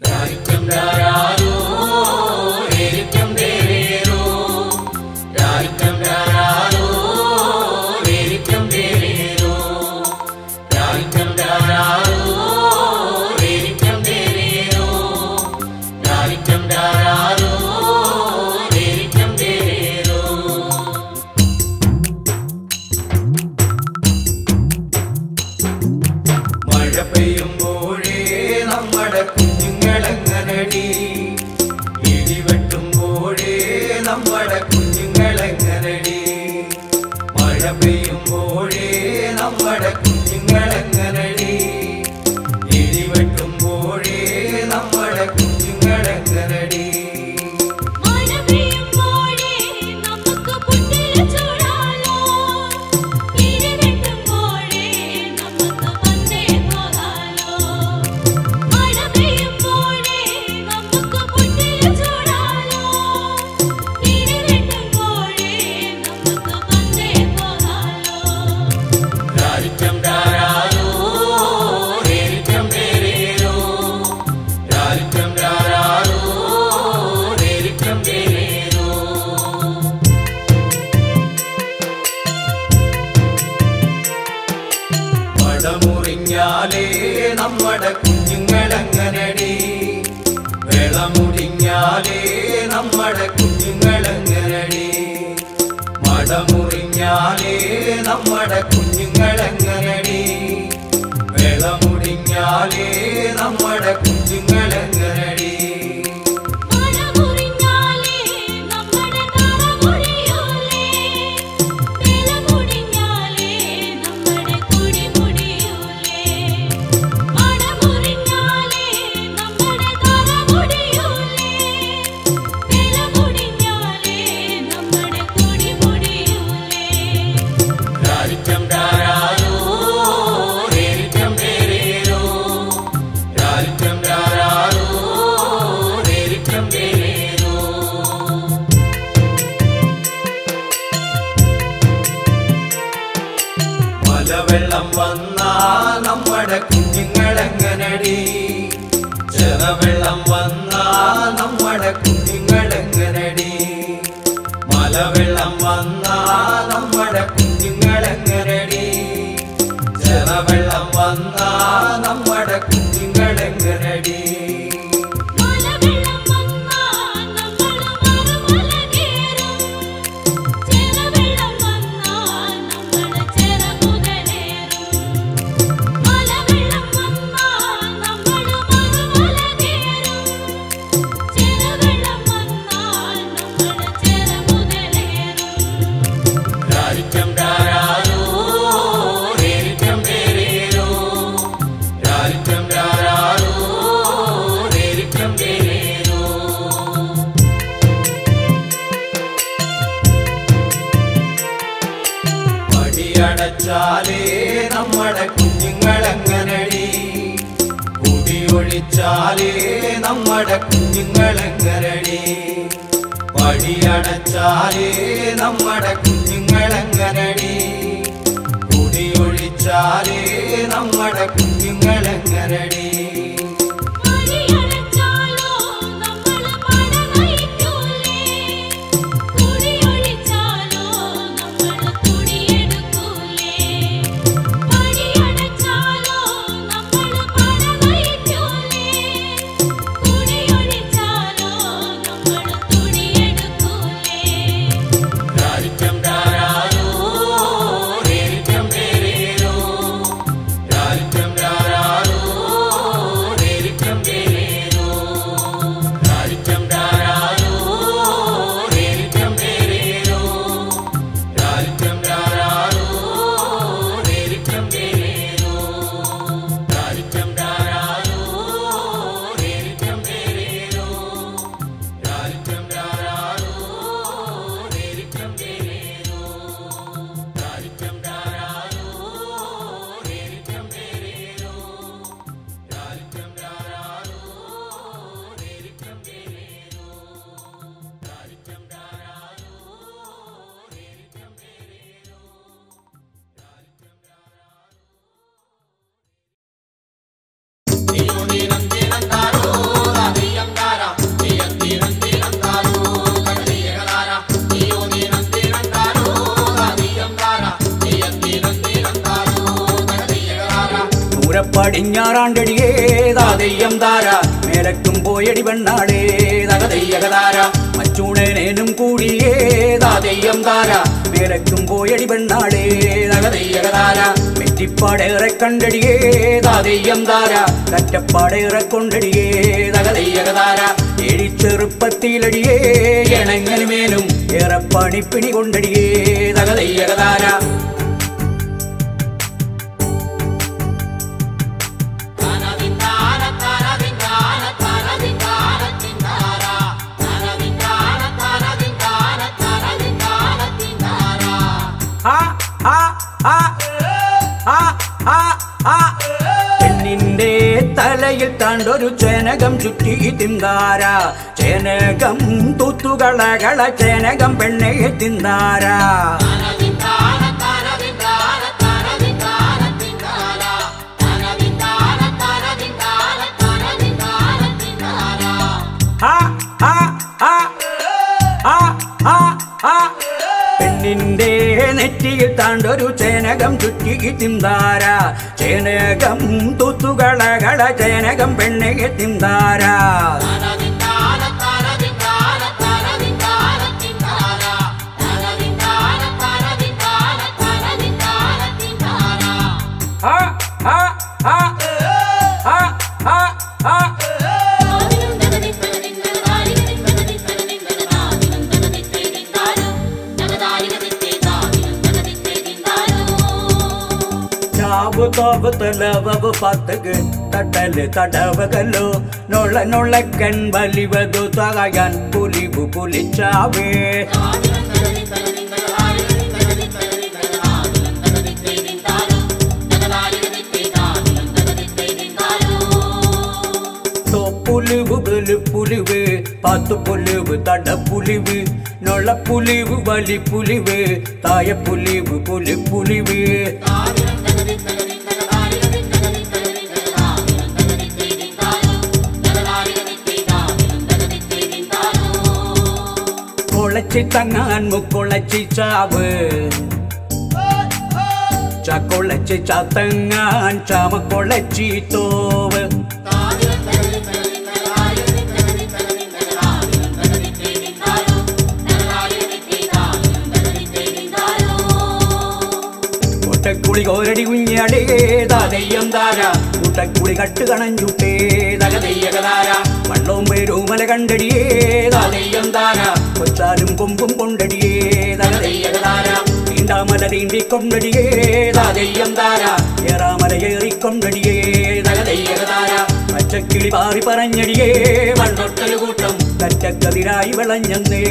Night to night. കുടിയൊഴിച്ചാലേ നമ്മുടെ കുഞ്ഞുങ്ങളെങ്ങനടി? കുടിയൊഴിച്ചാലേ നമ്മുടെ കുഞ്ഞുങ്ങളെങ്ങനടി? പടിയടച്ചാലേ നമ്മുടെ കുഞ്ഞുങ്ങളെങ്ങനടി? കുടിയൊഴിച്ചാലേ നമ്മുടെ കുഞ്ഞുങ്ങളെങ്ങനടി? கஞ்சிப்பாடையற கண்டடியே தாதையம் தாரா. கற்றப்பாடையற கொண்டடியே தகதையகதாரா எழிச்செருப்பத்திலடியே எனங்கனு மேலும் ஏறப்பணி பிணி கொண்டடியே தகதையகதாரா പെണ്ണിന്റെ തലയിൽ താണ്ടൊരു ചേനകം ചുറ്റി തിന്താര ചേനകം തൂത്തുകളകള ചേനകം പെണ്ണെ തിന്താര. പെണ്ണിന്റെ നെറ്റിയിൽ താണ്ടൊരു ചേനകം ചുറ്റി തിന്താര ചേനകം തൂത്തുകളകള ചേനകം പെണ്ണെ തിന്താര ಕೋಪತಲವವು ಪತ್ತಗೆ ತಟ್ಟಲೆ ತಡವಗಲು ನೊಳ ನೊಳಕ್ಕನ್ ಬಲಿವದು ತಗಯನ್ ಪುಲಿವು ಪುಲಿಚಾವೆ புலிவு வெலு புலிவு பத்து புலிவு தட புலிவு நொள புலிவு வலி புலிவு தாய புலிவு புலி புலிவு കൊളച്ചി തങ്ങാൻ മുക്കൊളച്ചി ചാവ്. ചക്കൊളച്ചി ചത്തങ്ങാൻ ചാമക്കൊളച്ചി തോവ്. മുട്ടക്കുളി കോരടി കുഞ്ഞടേ താതെയ്യം താര മുട്ടക്കുളി കട്ട് കണഞ്ചുട്ടേ തകതെയ്യകതാര വള്ളവും പേരും മല കണ്ടടിയേ കൊച്ചാലും കൊമ്പും കൊണ്ടടിയേ നീണ്ടാമല നീണ്ടി കൊണ്ടടിയേ ഏറാമല ഏറി കൊണ്ടടിയേ പച്ചക്കിളി പാറി പറഞ്ഞടിയേ വണ്ണൊട്ടൊരു കൂട്ടം കറ്റക്കതിരായി വിളഞ്ഞന്നേ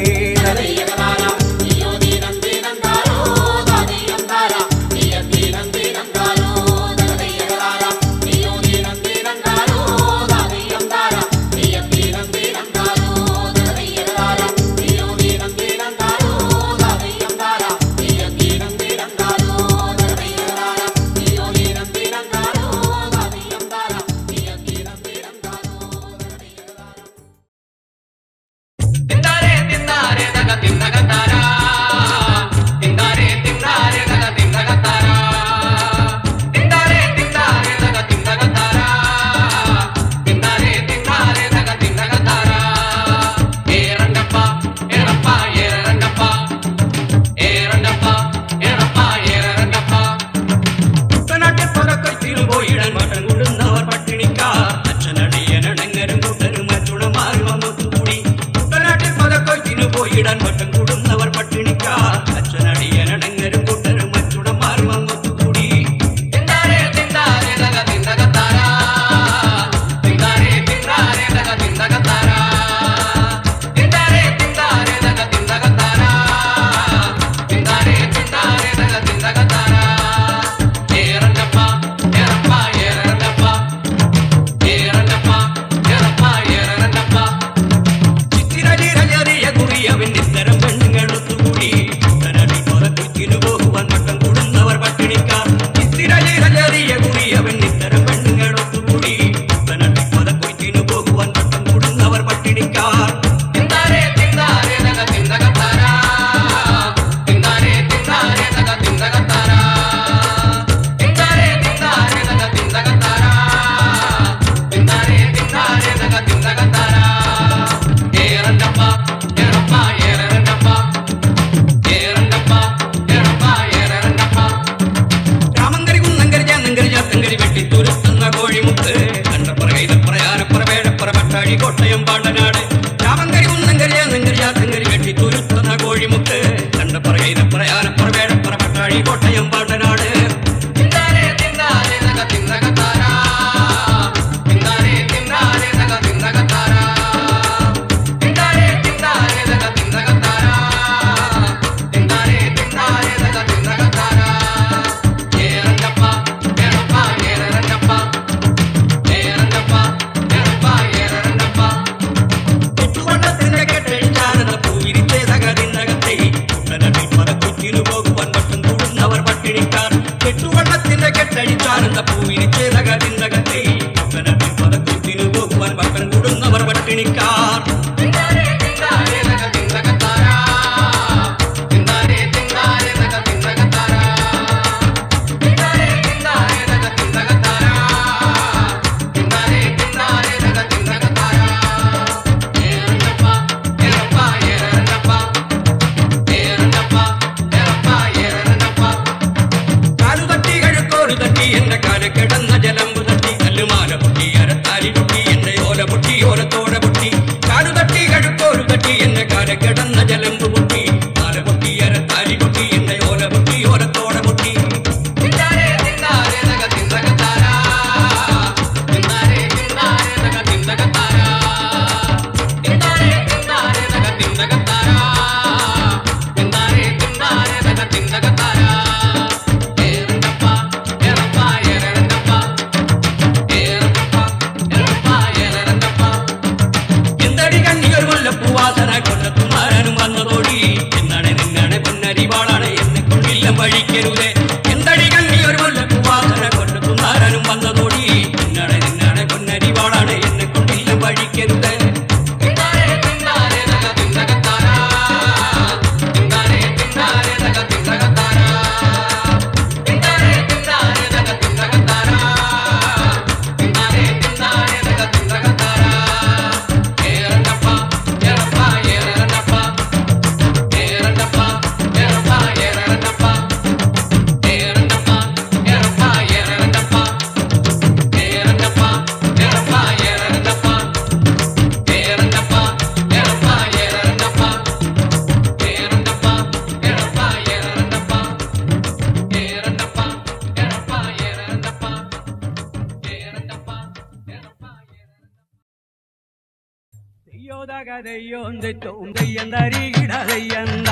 തെയ്യോതക തെയ്യോം തെറ്റോം തെയ്യന്തരികിട തെയ്യന്ത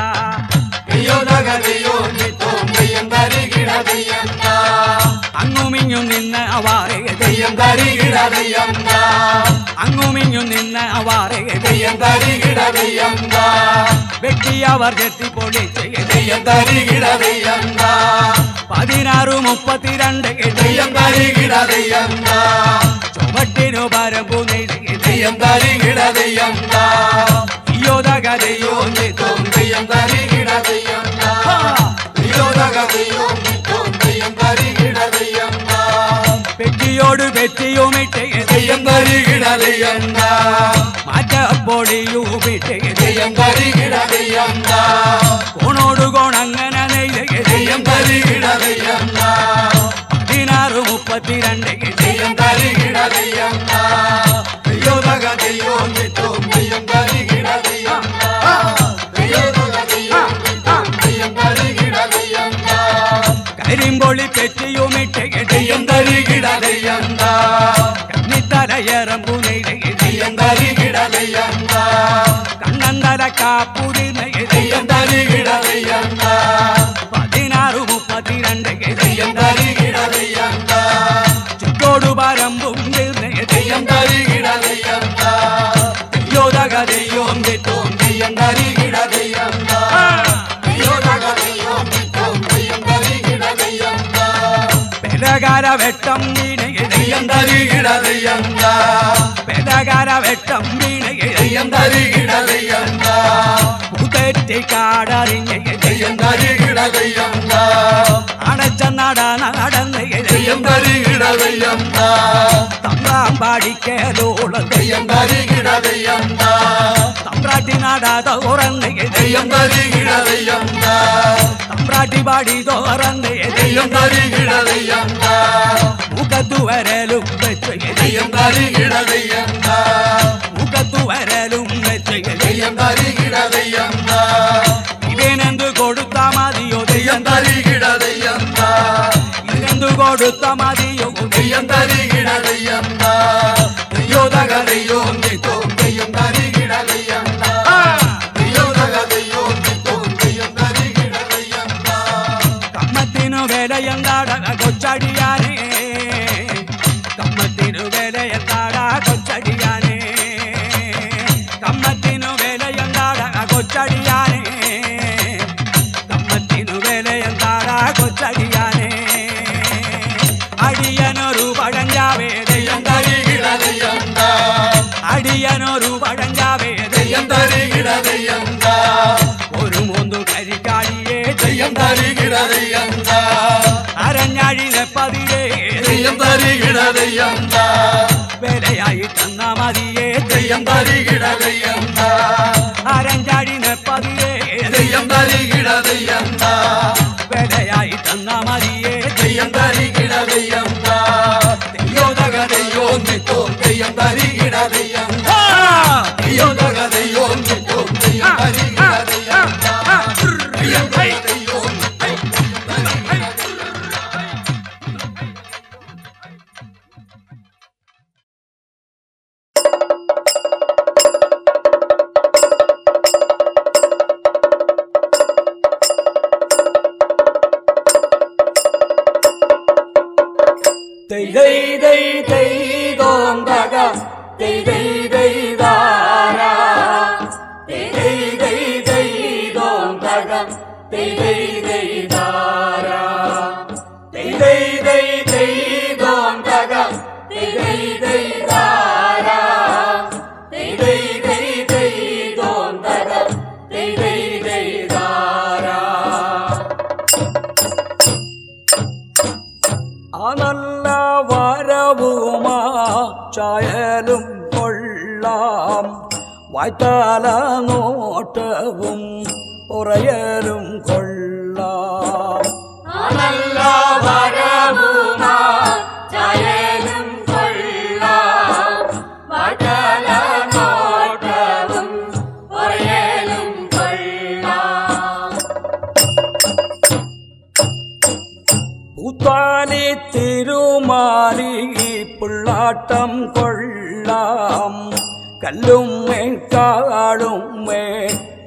അങ്ങുമിങ്ങും നിന്ന് അവാറെ അങ്ങുമിങ്ങും നിന്ന് അവാറെ വെട്ടിയവർ ചെത്തിപ്പൊളിച്ച് പതിനാറ് മുപ്പത്തിരണ്ട് ചുവട്ടിനു പരമ്പു தையம் தருகிட தையம் தாயோதகதையோம் நீ தோம் தையம் தருகிட தையம் தாயோதகதையோம் நீ தோம் தையம் தருகிட தையம் தாம் பெட்டியோடு பெட்டியுமிட்டே தையம் தருகிட தையம் தாம் மஜ பொடியுமிட்டே தையம் தருகிட കണ്ണന്തല കാപ്പുരി നെയ്ത് പതിനാറ് മുപ്പത്തിരണ്ട് ചുറ്റോട് പരമ്പും നെയ്ത് യോതക തെയ്യോം തെറ്റോം പെരകാര വെട്ടം വീണയത് പെരകാര ஜெயந்தருகிடலையந்தா உதற்றி காடறிஞ. ஜெயந்தருகிடலையந்தா அடைச்ச நாடான நடந்த. ஜெயந்தருகிடலையந்தா தம்பாம்பாடிக்கேலோள ஜெயந்தருகிடலையந்தா தம்ராட்டி நாடாத உறந்த. ஜெயந்தருகிடலையந்தா தம்ராட்டி பாடி தோறந்த ஜெயந்தருகிடலையந்தா முகத்து வரலும் பெற்ற ஜெயந்தருகிடலையந்தா తమది యోగు வழங்காவே ஜெயம் தருகிறதையந்தா ஒரு மூந்து கரிகாலியே ஜெயம் தருகிறதையந்தா அரஞ்சாழில பதிலே ஜெயம் தருகிறதையந்தா வேலையாயி தன்னா மதியே ஜெயம் தருகிறதையந்தா அரஞ்சாழின பதிலே ஜெயம் தருகிறதையந்தா வேலையாயி தன்னா மதி ராகம் திதை தெய்தாரா திதை தை தெய்தோந்தகம் திதை தெய்தாரா திதை தை தெய்தோந்தகம் திதை தெய்தாரா அனல்ல வரவுமா? சாயலும் கொள்ளாம். வாய்த்தால நோட்டவும் உரையரும் கொள்ளாம் பூத்தானி திருமாலி புள்ளாட்டம் கொள்ளாம். கல்லும் மேல் காடும்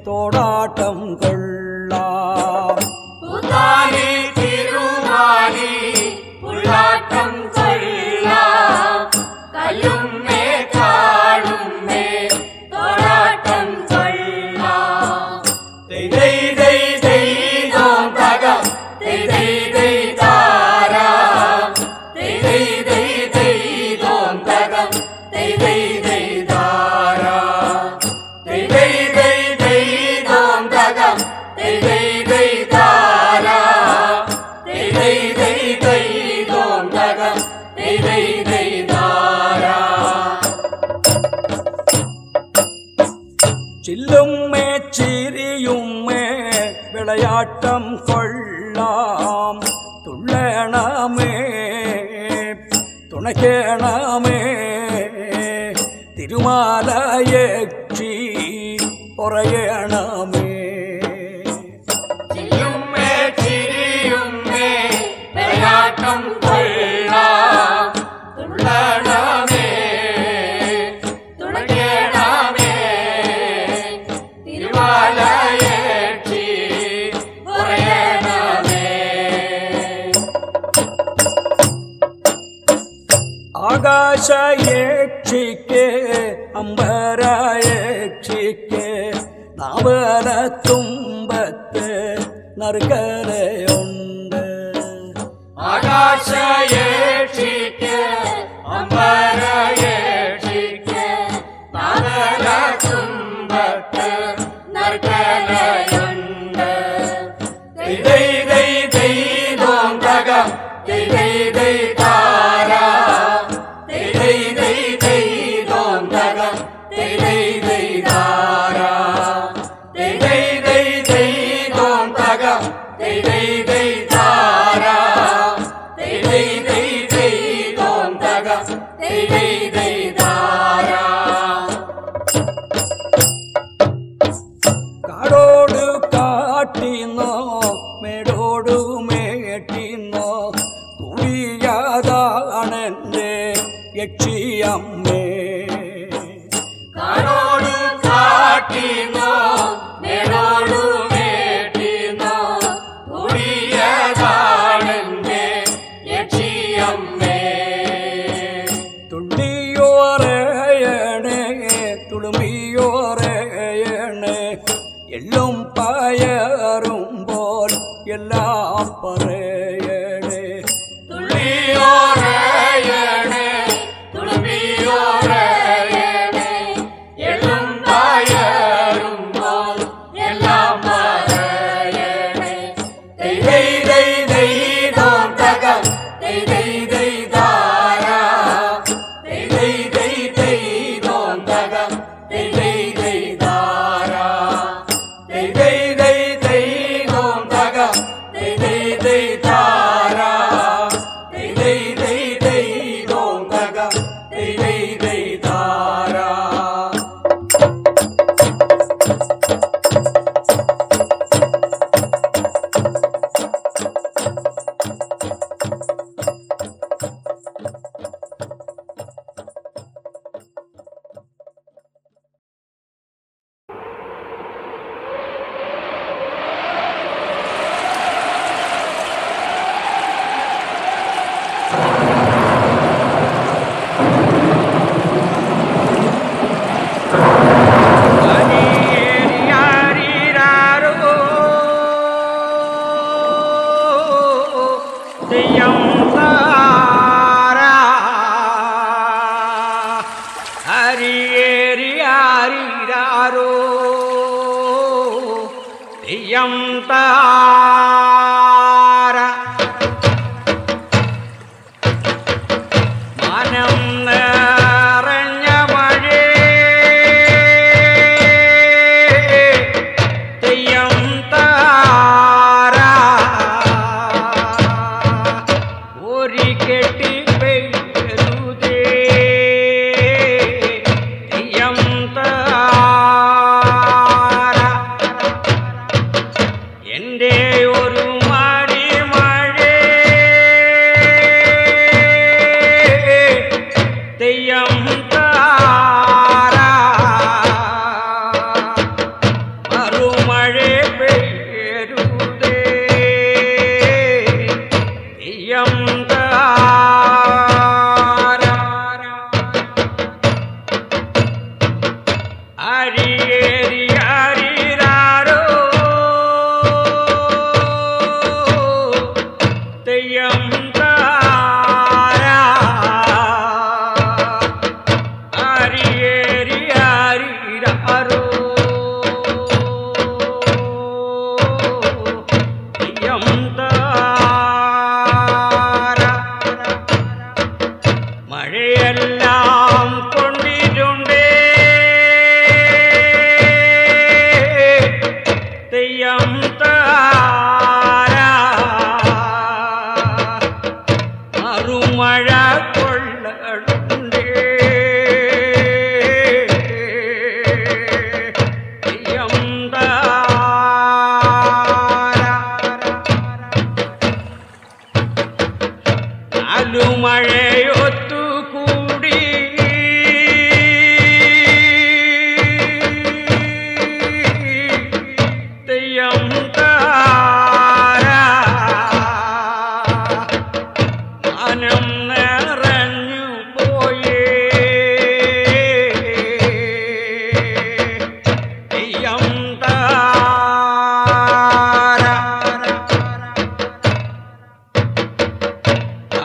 தோடாட்டம் கொள்ளாம் மார்க்க കാട്ടിന്നോ മേടോടു മേട്ടിന്നോ കുഴിയാതാണെന്റെ യക്ഷിയമ്മേ.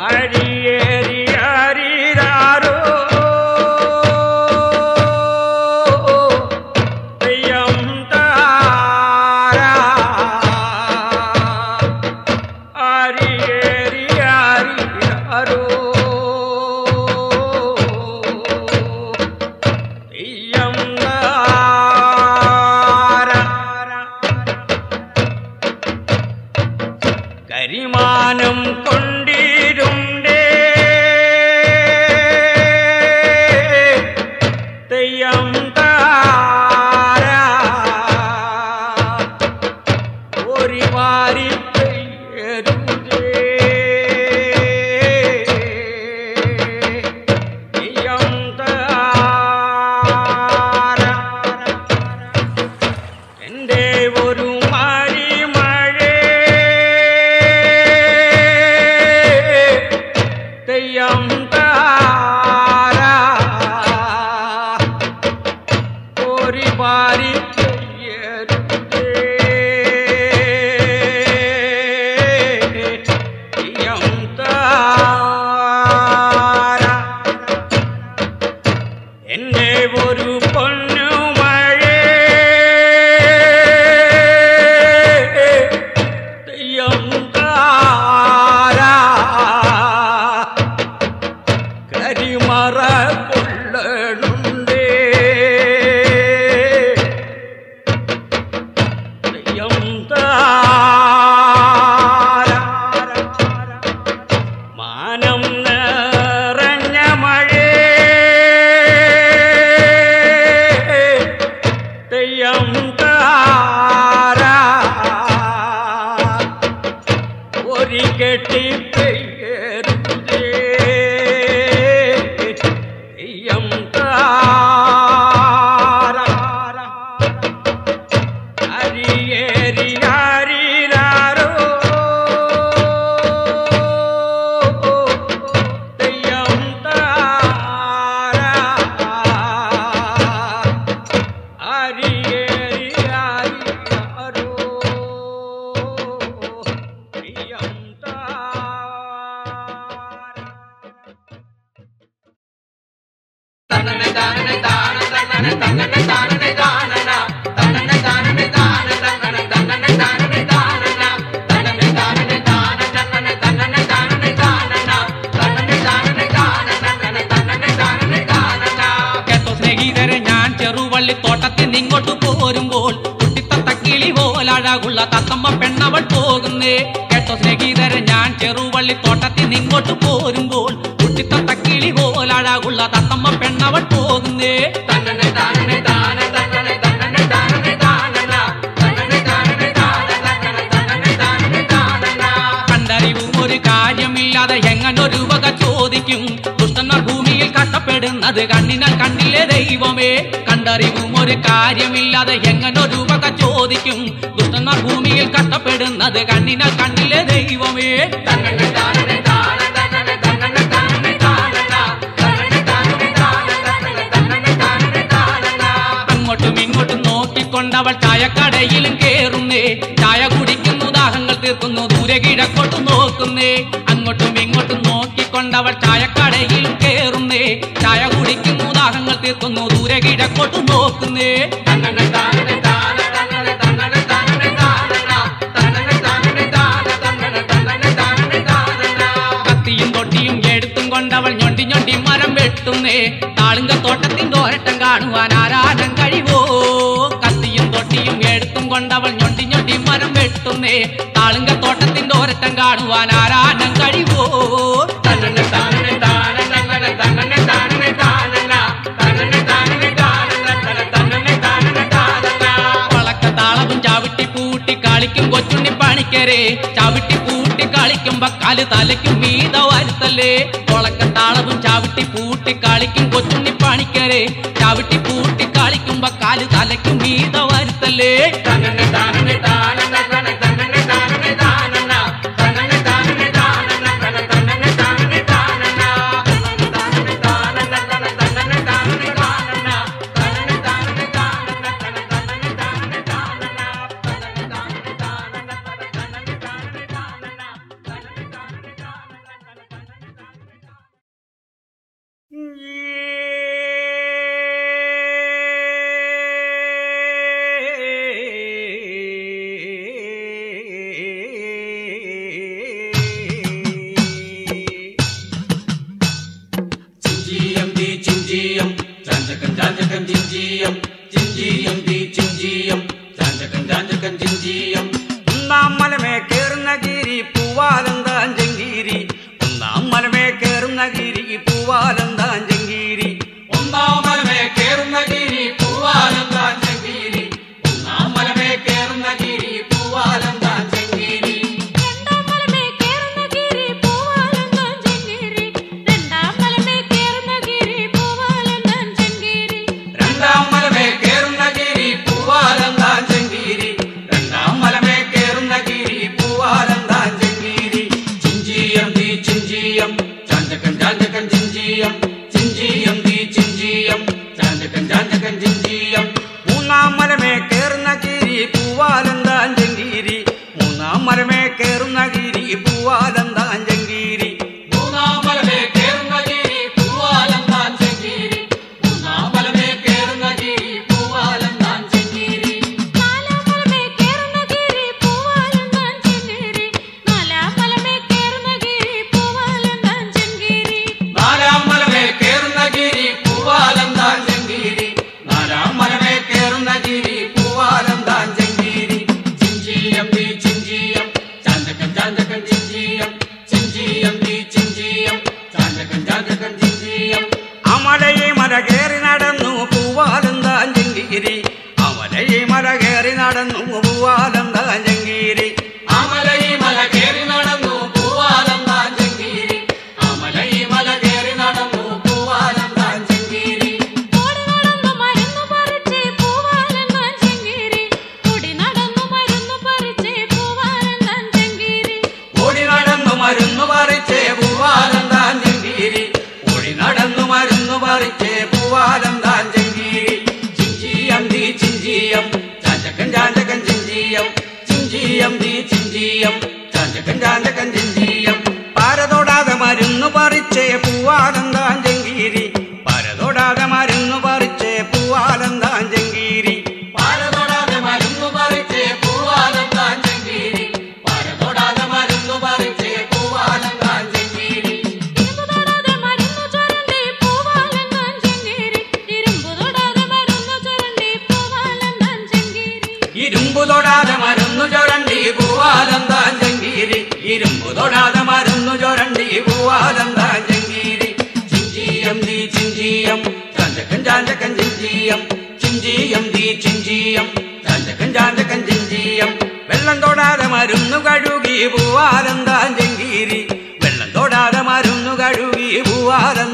அடியே ஏறினா കാര്യമില്ലാതെ എങ്ങനൊരു വക ചോദിക്കും? ദുഷ്ടന്മാർ ഭൂമിയിൽ കഷ്ടപ്പെടുന്നത് കണ്ണിനാൽ കണ്ടില്ലേ ദൈവമേ. കണ്ടറിവും ഒരു കാര്യമില്ലാതെ എങ്ങനൊരു വക ചോദിക്കും? ദുഷ്ടന്മാർ ഭൂമിയിൽ കഷ്ടപ്പെടുന്നത് കണ്ണിനാൽ കണ്ടില്ലേ ദൈവമേ. അങ്ങോട്ടും ഇങ്ങോട്ടും നോക്കിക്കൊണ്ടവൾ ചായക്കടയിലും കേറുന്നേ. തീർക്കുന്നു ദൂരെ കിഴക്കോട്ട് നോക്കുന്നേ. അങ്ങോട്ടും ഇങ്ങോട്ടും നോക്കിക്കൊണ്ടവൾ ചായക്കടയിൽ കേറുന്നേ. ചായ കുടിക്കുന്നു ദാഹങ്ങൾ തീർക്കുന്നു ദൂരെ കിഴക്കോട്ട് നോക്കുന്നേ. കത്തിയും തൊട്ടിയും എടുത്തും കൊണ്ടവൾ ഞൊണ്ടി ഞൊണ്ടി മരം വെട്ടുന്നേ. താളുങ്ക തോട്ടത്തിന്റെ ഒരട്ടം കാണുവാൻ ആരാധം കഴിവോ? കത്തിയും തൊട്ടിയും എടുത്തും കൊണ്ടവൾ വെട്ടുന്നേ താളുങ്ക തോട്ടത്തിന്റെ ഓരത്തം കാണുവാൻ ആരാടം കഴിവോ തന്നെ താനെ താനെ തന്നെ കളിക്കും കൊച്ചുണ്ണി പണിക്കരെ ചവിട്ടി കൂട്ടി കളിക്കുമ്പോ കാല് തലയ്ക്കും മീത വരുത്തല്ലേ കൊളക്കത്താളവും ചവിട്ടി പൂട്ടി കളിക്കും കൊച്ചുണ്ണി പണിക്കരെ ചവിട്ടി പൂട്ടി കളിക്കുമ്പോ കാല് തലയ്ക്കും മീത വരുത്തല്ലേ തന്നെ തന്നെ താഞ്ചങ്കഞ്ചിഞ്ചിയം ഒന്നാം മലമേ കയറുന്ന ഗിരി പൂവാലം താഞ്ചങ്കീരി ഒന്നാം മലമേ കയറുന്ന ഗിരി പൂവാലം താഞ്ച ചിഞ്ചിയം ചാഞ്ചക്കൻ ചാഞ്ചക്കൻ ചിഞ്ചിയം വെള്ളം തൊടാതെ മരുന്നു കഴുകി പൂവാലം താഞ്ചങ്കീരി വെള്ളം തൊടാതെ മരുന്നു കഴുകി പൂവാലം